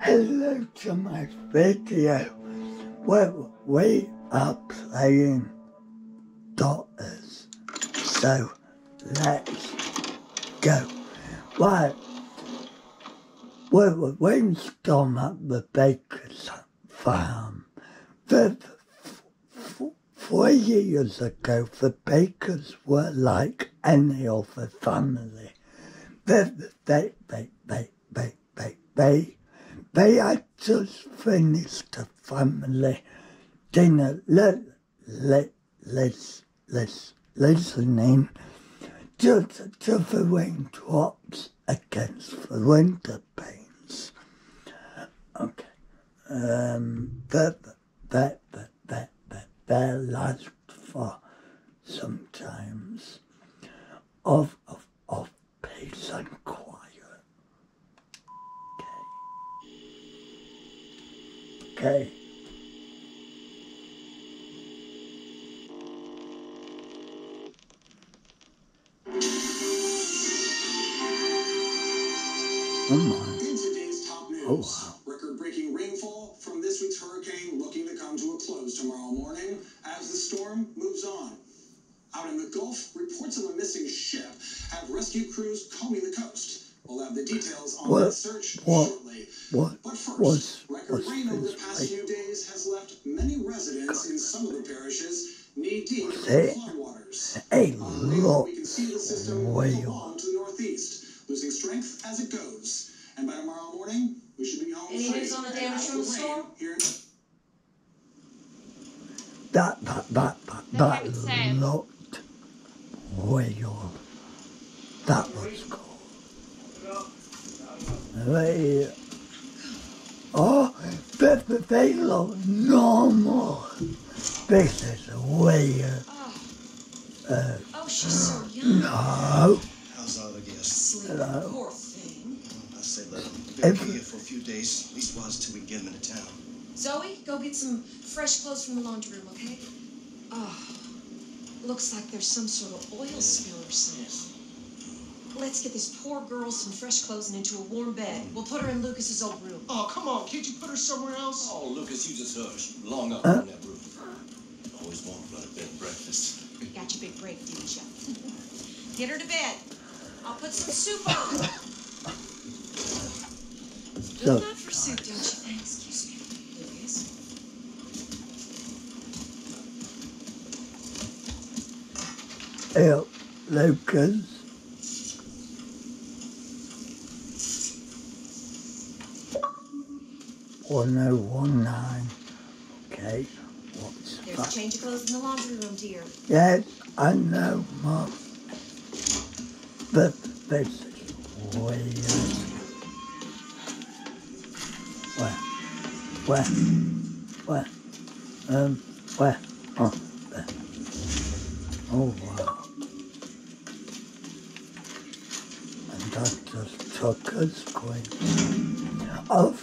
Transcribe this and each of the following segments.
hello to my video where we are playing daughters. So let's go. Right. We were windstorm at the Baker's farm. Four years ago, the Bakers were like any other family. They, they, they, they, they, they, they, they had just finished a family dinner. Let, let, let's, let's, listening to, to the raindrops against the window panes. Okay. Um, that, that, that, that, that, that lasts for sometimes of Okay. Oh my. In today's top news, Oh, wow. record-breaking rainfall from this week's hurricane looking to come to a close tomorrow morning as the storm moves on. Out in the Gulf, reports of a missing ship have rescue crews combing the coast. We'll have the details on What- that search what- shortly. What But first, was, record was rain over the past like? few days has left many residents in some of the parishes knee-deep in floodwaters. A On lot we can see the system move way along to the northeast, losing strength as it goes. And by tomorrow morning, we should be home Any news on the damage from the storm? Here in That, that, that, that, that haven't looked real. That was cool. They, oh, they, they look normal. This is weird. Oh. Uh, oh, she's so young. No. How's all the guests? Sleeping, Hello. poor thing. I say let them. We're be here for a few days, at least while till we get them into town. Zoe, go get some fresh clothes from the laundry room, okay? Oh, looks like there's some sort of oil spill or something. Let's get this poor girl some fresh clothes and into a warm bed. We'll put her in Lucas's old room. Oh, come on, can't you put her somewhere else? Oh, Lucas, you just hush. Long up Huh? on that roof. Always want to run a bed and breakfast. You got your big break, didn't you? Get her to bed. I'll put some soup on. So- Good enough for soup, don't you think? Excuse me, Lucas. Hey, Lucas. One oh one nine. Okay. What's There's a that? change of clothes in the laundry room, dear. Yes, I know, Mom. But this is weird. Where? Where? Where? Um, where? Oh, there. Oh, wow. And that just took us quite off.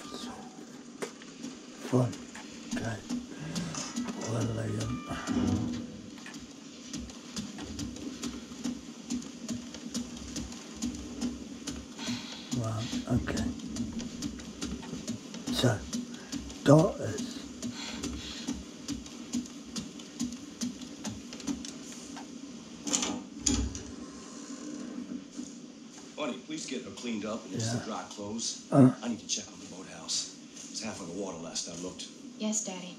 Okay. So, daughters. Buddy, please get her cleaned up and into some Yeah. dry clothes. Uh. I need to check on the boathouse. It's half on the water last I looked. Yes, Daddy.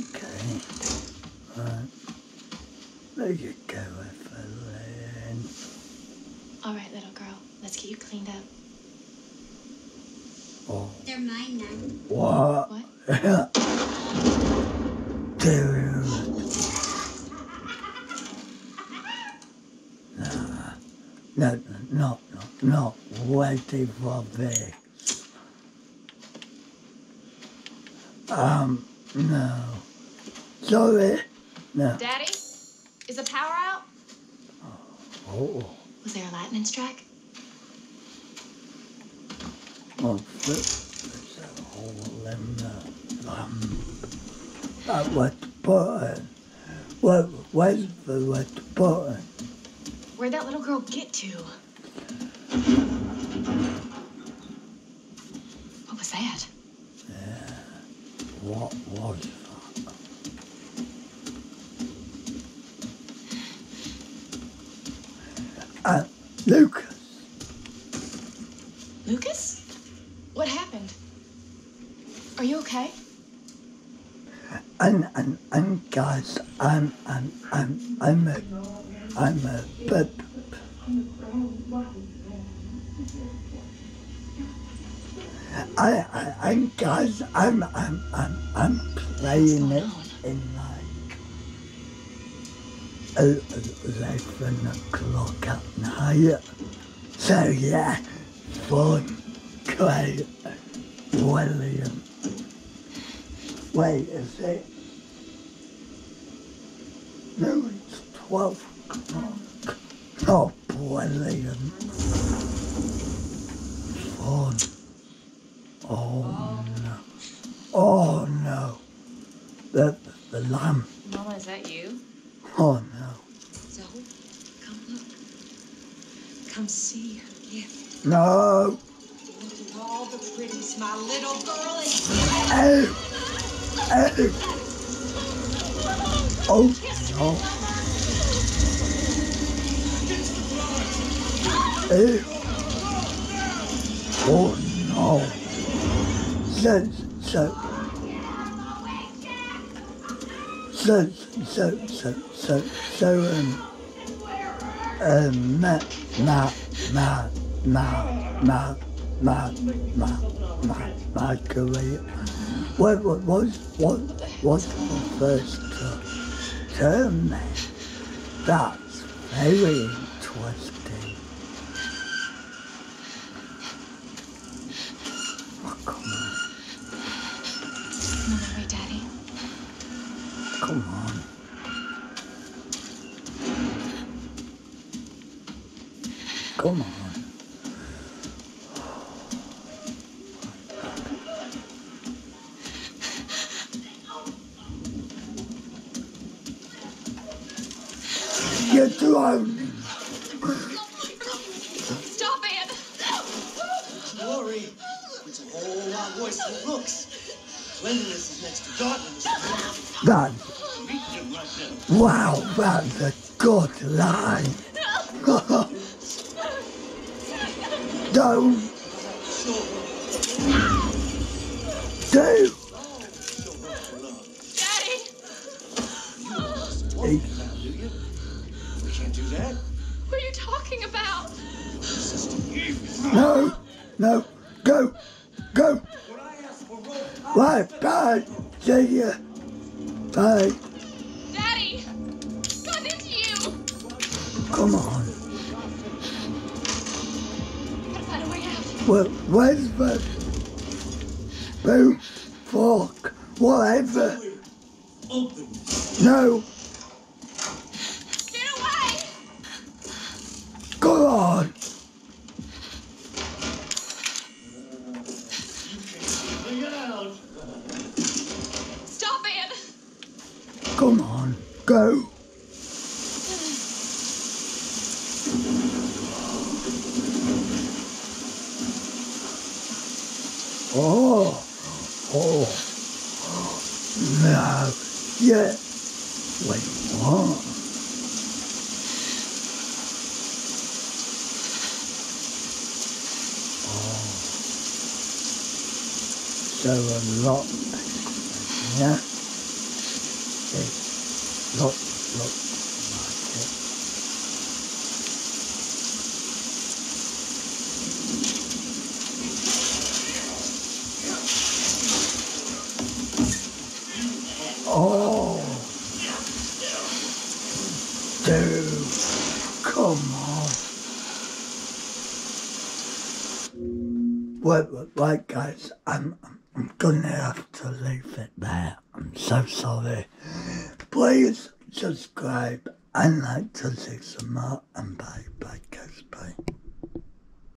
Okay. All right. There you go, Evelyn. All right, little girl, let's get you cleaned up. Oh, They're mine now. what? What? Dude. No, no, no, no, waiting for this. Um, no. Sorry. No. Daddy, is the power out? Oh, was there a Latinance track? Oh, there's a whole in um, uh, what button? What, where's the what button? Where'd that little girl get to? What was that? Yeah, what was Uh, Luke. Lucas? What happened? Are you okay? I'm, I'm, I'm, guys, I'm, I'm, I'm, I'm a, I'm a, but. I, I, I'm, guys, I'm, I'm, I'm, I'm playing it in my eleven o'clock at night. So yeah, fun, great, William. Wait, is it? No, it's 12 o'clock. Oh, brilliant. Fun. Oh, no. Oh, no. The, the lamp. Mama, is that you? Oh, no. Zoe, come look. Come see her gift. No. Look at all the pretties my little girl is Oh. Oh. Oh, no. Oh. Oh, no. So, so. So, so, so, so, so, um, um, ma, ma, ma, ma, ma, ma, ma, ma, Marguerite. What, what was, what, what's the first term there? That's very interesting. Come on. You're. Stop it! Glory. It's a whole lot worse than it looks. Cleanliness is next to godliness. That, Meet him right now. wow, that's a good line. Don't Daddy! it. Now, do you? We can't do that. What are you talking about? No, no, go, go. Right, bye. See ya. Bye. Daddy! God, it's you! Come on. Well, whatever, boot, fork, whatever. No. Get away! Go on. Stop it! Come on, go. No, yeah. Wait, what? Oh, so a lot, yeah. It look, look like it. Oh, dude, come on. Well, right, guys, I'm, I'm- I'm gonna have to leave it there. I'm so sorry. Please subscribe and like to see some more, and bye, bye, guys, bye.